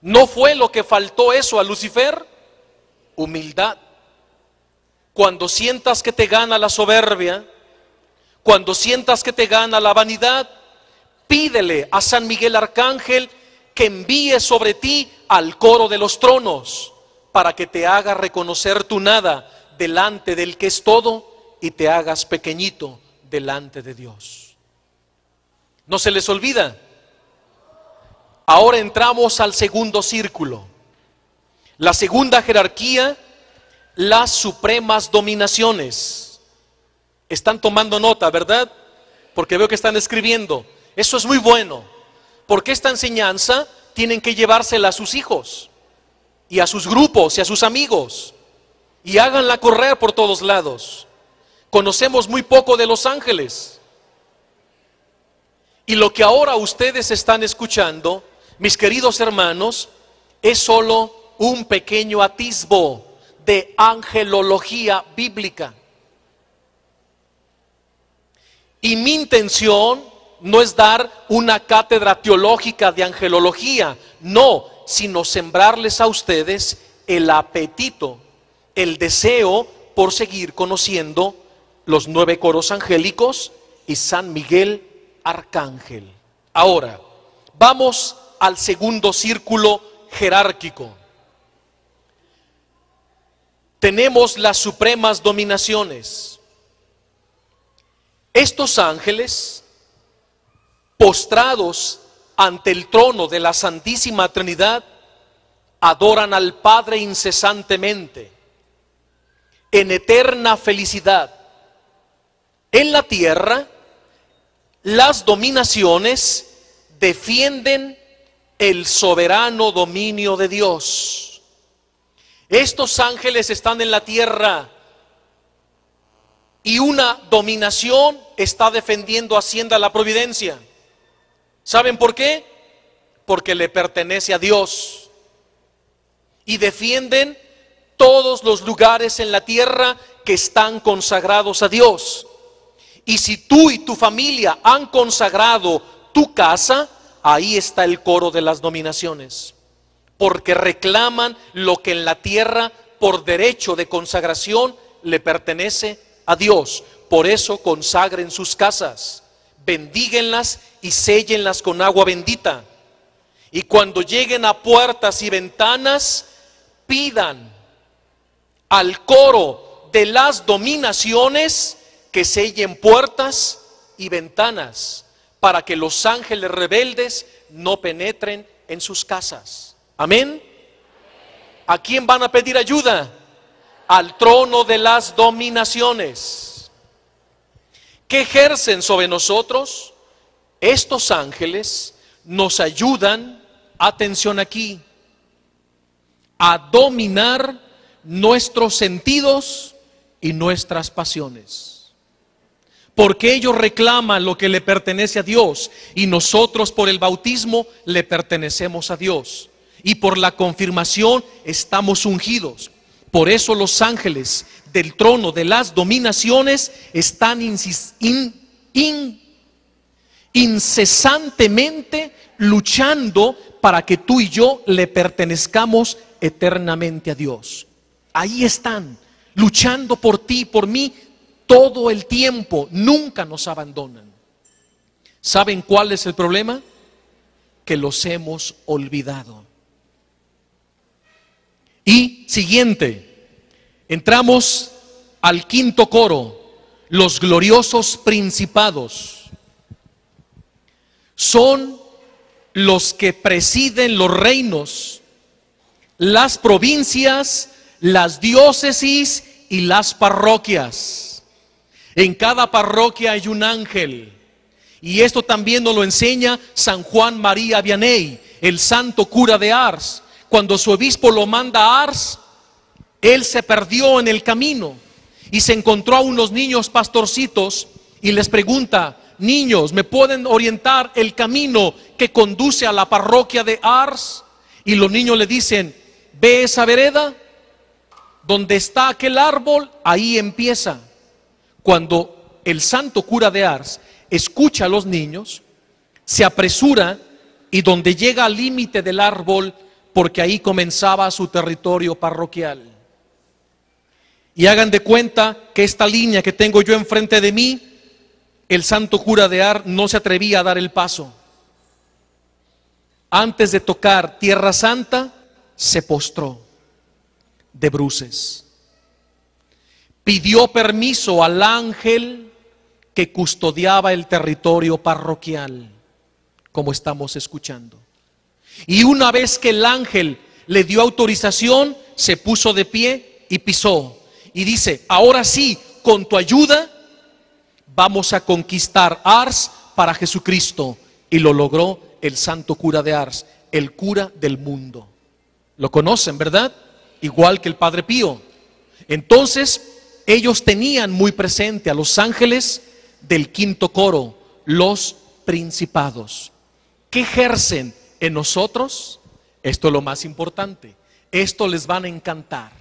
¿No fue lo que faltó eso a Lucifer? Humildad. Cuando sientas que te gana la soberbia, cuando sientas que te gana la vanidad, pídele a San Miguel Arcángel que envíe sobre ti al coro de los tronos para que te haga reconocer tu nada delante del que es todo y te hagas pequeñito delante de Dios. No se les olvida Ahora entramos al segundo círculo. La segunda jerarquía, las supremas dominaciones. Están tomando nota, ¿verdad? Porque veo que están escribiendo. Eso es muy bueno. Porque esta enseñanza tienen que llevársela a sus hijos y a sus grupos y a sus amigos. Y háganla correr por todos lados. Conocemos muy poco de los ángeles. Y lo que ahora ustedes están escuchando mis queridos hermanos, es solo un pequeño atisbo de angelología bíblica. Y mi intención no es dar una cátedra teológica de angelología, no, sino sembrarles a ustedes el apetito, el deseo por seguir conociendo los nueve coros angélicos y San Miguel Arcángel. Ahora, vamos al segundo círculo jerárquico. Tenemos las supremas dominaciones. Estos ángeles, postrados ante el trono de la Santísima Trinidad, adoran al Padre incesantemente, en eterna felicidad. En la tierra, las dominaciones defienden el soberano dominio de Dios. Estos ángeles están en la tierra y una dominación está defendiendo Hacienda la Providencia. ¿Saben por qué? Porque le pertenece a Dios. Y defienden todos los lugares en la tierra que están consagrados a Dios. Y si tú y tu familia han consagrado tu casa, ahí está el coro de las dominaciones. Porque reclaman lo que en la tierra por derecho de consagración le pertenece a Dios. Por eso consagren sus casas, bendíguenlas y séllenlas con agua bendita. Y cuando lleguen a puertas y ventanas, pidan al coro de las dominaciones que sellen puertas y ventanas para que los ángeles rebeldes no penetren en sus casas. Amén. ¿A quién van a pedir ayuda? Al trono de las dominaciones. ¿Qué ejercen sobre nosotros? Estos ángeles nos ayudan, atención aquí, a dominar nuestros sentidos y nuestras pasiones porque ellos reclaman lo que le pertenece a Dios y nosotros por el bautismo le pertenecemos a Dios. Y por la confirmación estamos ungidos. Por eso los ángeles del trono de las dominaciones están incesantemente luchando para que tú y yo le pertenezcamos eternamente a Dios. Ahí están, luchando por ti, por mí, todo el tiempo, nunca nos abandonan. ¿Saben cuál es el problema? Que los hemos olvidado. Y siguiente, entramos al quinto coro, los gloriosos principados. Son los que presiden los reinos, las provincias, las diócesis y las parroquias. En cada parroquia hay un ángel. Y esto también nos lo enseña San Juan María Vianney, el santo cura de Ars. Cuando su obispo lo manda a Ars, él se perdió en el camino y se encontró a unos niños pastorcitos y les pregunta, niños, ¿me pueden orientar el camino que conduce a la parroquia de Ars? Y los niños le dicen, ve esa vereda, donde está aquel árbol, ahí empieza. Cuando el santo cura de Ars escucha a los niños, se apresura y donde llega al límite del árbol, porque ahí comenzaba su territorio parroquial. Y hagan de cuenta que esta línea que tengo yo enfrente de mí, el santo cura de Ars no se atrevía a dar el paso. Antes de tocar Tierra Santa, se postró de bruces pidió permiso al ángel que custodiaba el territorio parroquial, como estamos escuchando. Y una vez que el ángel le dio autorización, se puso de pie y pisó. Y dice, ahora sí, con tu ayuda, vamos a conquistar Ars para Jesucristo. Y lo logró el santo cura de Ars, el cura del mundo. Lo conocen, ¿verdad? Igual que el Padre Pío. Entonces, ellos tenían muy presente a los ángeles del quinto coro, los principados. ¿Qué ejercen en nosotros? Esto es lo más importante. Esto les van a encantar.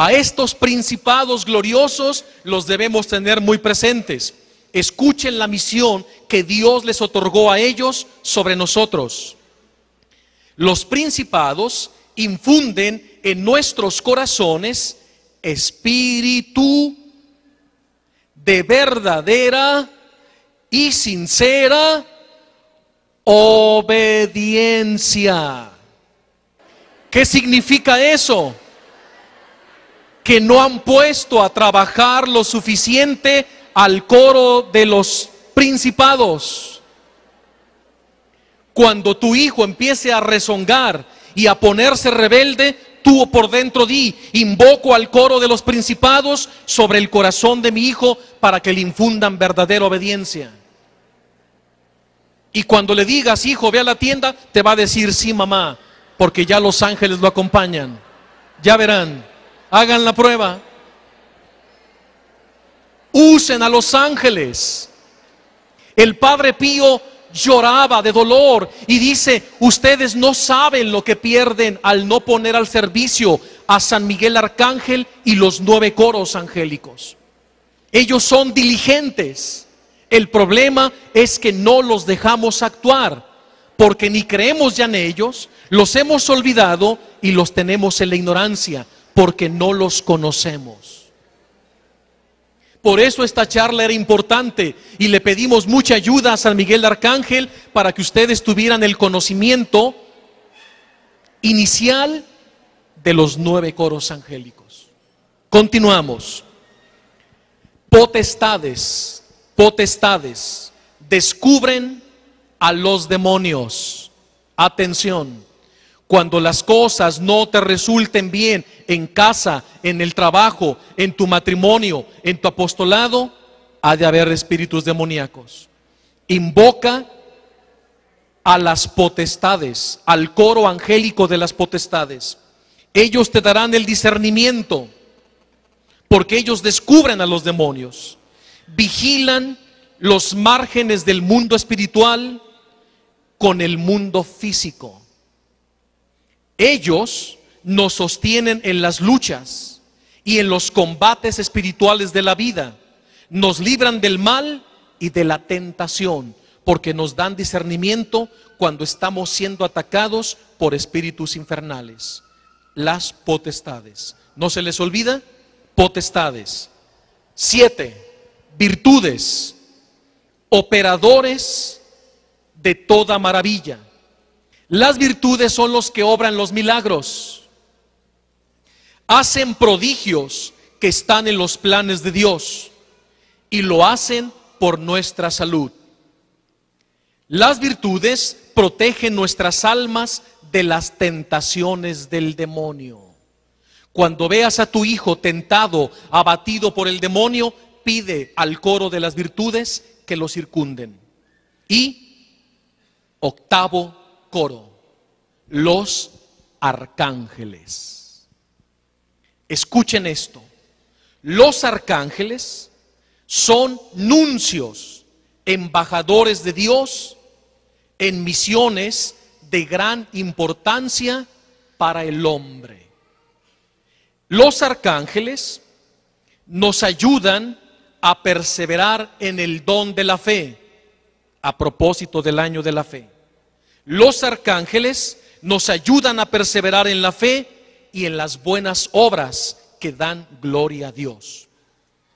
A estos principados gloriosos los debemos tener muy presentes. Escuchen la misión que Dios les otorgó a ellos sobre nosotros. Los principados infunden en nuestros corazones espíritu de verdadera y sincera obediencia. ¿Qué significa eso? Que no han puesto a trabajar lo suficiente al coro de los principados. Cuando tu hijo empiece a rezongar y a ponerse rebelde, tú por dentro di, invoco al coro de los principados sobre el corazón de mi hijo para que le infundan verdadera obediencia. Y cuando le digas, hijo, ve a la tienda, te va a decir, sí, mamá, porque ya los ángeles lo acompañan. Ya verán, hagan la prueba. Usen a los ángeles. El Padre Pío lloraba de dolor y dice, ustedes no saben lo que pierden al no poner al servicio a San Miguel Arcángel y los nueve coros angélicos. Ellos son diligentes. El problema es que no los dejamos actuar porque ni creemos ya en ellos, los hemos olvidado y los tenemos en la ignorancia porque no los conocemos. Por eso esta charla era importante y le pedimos mucha ayuda a San Miguel Arcángel para que ustedes tuvieran el conocimiento inicial de los nueve coros angélicos. Continuamos. Potestades, potestades, descubren a los demonios. Atención. Cuando las cosas no te resulten bien en casa, en el trabajo, en tu matrimonio, en tu apostolado, ha de haber espíritus demoníacos. Invoca a las potestades, al coro angélico de las potestades. Ellos te darán el discernimiento, porque ellos descubren a los demonios, vigilan los márgenes del mundo espiritual con el mundo físico. Ellos nos sostienen en las luchas y en los combates espirituales de la vida. Nos libran del mal y de la tentación, porque nos dan discernimiento cuando estamos siendo atacados por espíritus infernales. Las potestades. ¿No se les olvida? Potestades. Siete, virtudes. Operadores de toda maravilla. Las virtudes son los que obran los milagros. Hacen prodigios que están en los planes de Dios y lo hacen por nuestra salud. Las virtudes protegen nuestras almas de las tentaciones del demonio. Cuando veas a tu hijo tentado, abatido por el demonio, pide al coro de las virtudes que lo circunden. Y octavo, coro, los arcángeles. Escuchen esto, los arcángeles son nuncios, embajadores de Dios en misiones de gran importancia para el hombre. Los arcángeles nos ayudan a perseverar en el don de la fe, a propósito del año de la fe. Los arcángeles nos ayudan a perseverar en la fe y en las buenas obras que dan gloria a Dios.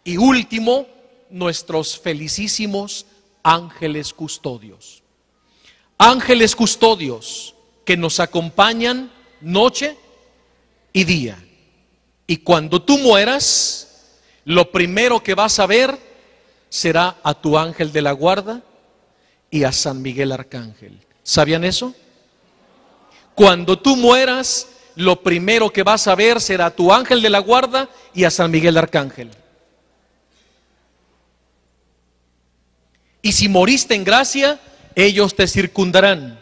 Y último, nuestros felicísimos ángeles custodios. Ángeles custodios que nos acompañan noche y día. Y cuando tú mueras, lo primero que vas a ver será a tu ángel de la guarda y a San Miguel Arcángel. ¿Sabían eso? Cuando tú mueras, lo primero que vas a ver será a tu ángel de la guarda y a San Miguel Arcángel. Y si moriste en gracia, ellos te circundarán.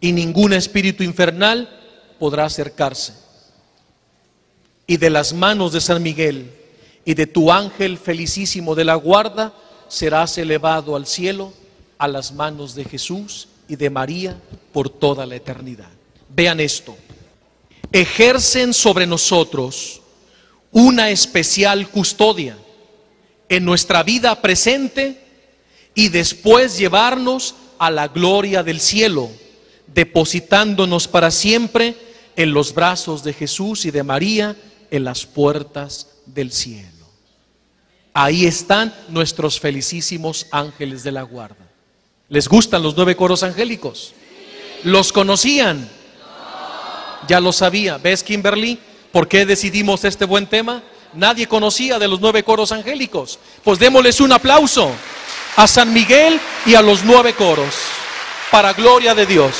Y ningún espíritu infernal podrá acercarse. Y de las manos de San Miguel y de tu ángel felicísimo de la guarda serás elevado al cielo a las manos de Jesús y de María por toda la eternidad. Vean esto. Ejercen sobre nosotros una especial custodia en nuestra vida presente y después llevarnos a la gloria del cielo, depositándonos para siempre en los brazos de Jesús y de María en las puertas del cielo. Ahí están nuestros felicísimos ángeles de la guarda. ¿Les gustan los nueve coros angélicos? ¿Los conocían? Ya lo sabía. ¿Ves, Kimberly? ¿Por qué decidimos este buen tema? nadie conocía de los nueve coros angélicos. Pues démosles un aplauso a San Miguel y a los nueve coros, para gloria de Dios,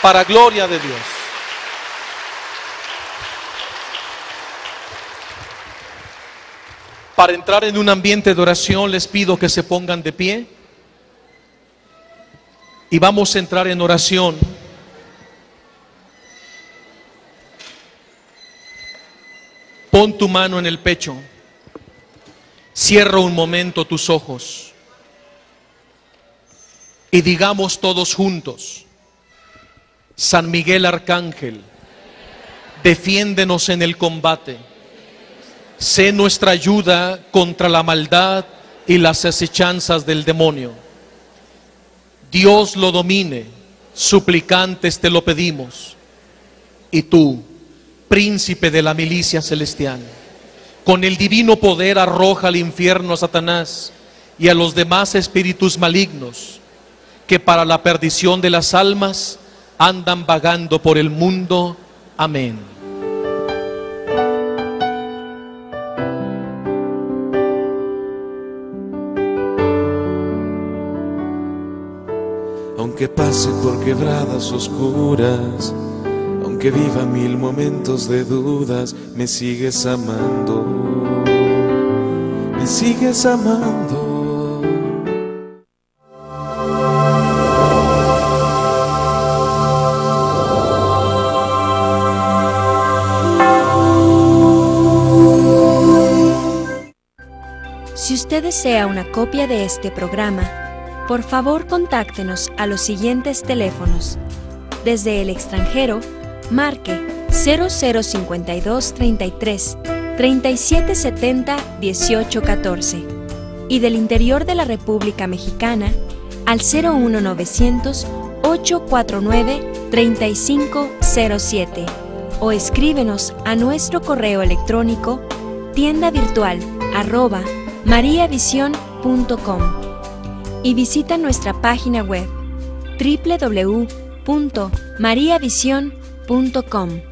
para gloria de Dios. Para entrar en un ambiente de oración les pido que se pongan de pie y vamos a entrar en oración. Pon tu mano en el pecho. Cierra un momento tus ojos. Y digamos todos juntos, San Miguel Arcángel, defiéndenos en el combate. Sé nuestra ayuda contra la maldad y las acechanzas del demonio. Dios lo domine, suplicantes te lo pedimos. Y tú, príncipe de la milicia celestial. Con el divino poder arroja al infierno a Satanás y a los demás espíritus malignos que para la perdición de las almas andan vagando por el mundo. Amén. Aunque pase por quebradas oscuras, que viva mil momentos de dudas, me sigues amando, me sigues amando. Si usted desea una copia de este programa, por favor contáctenos a los siguientes teléfonos. Desde el extranjero, marque 0052 33 3770 1814 y del interior de la República Mexicana al 01900 849 3507 o escríbenos a nuestro correo electrónico tienda virtual arroba mariavision.com y visita nuestra página web www.mariavision.com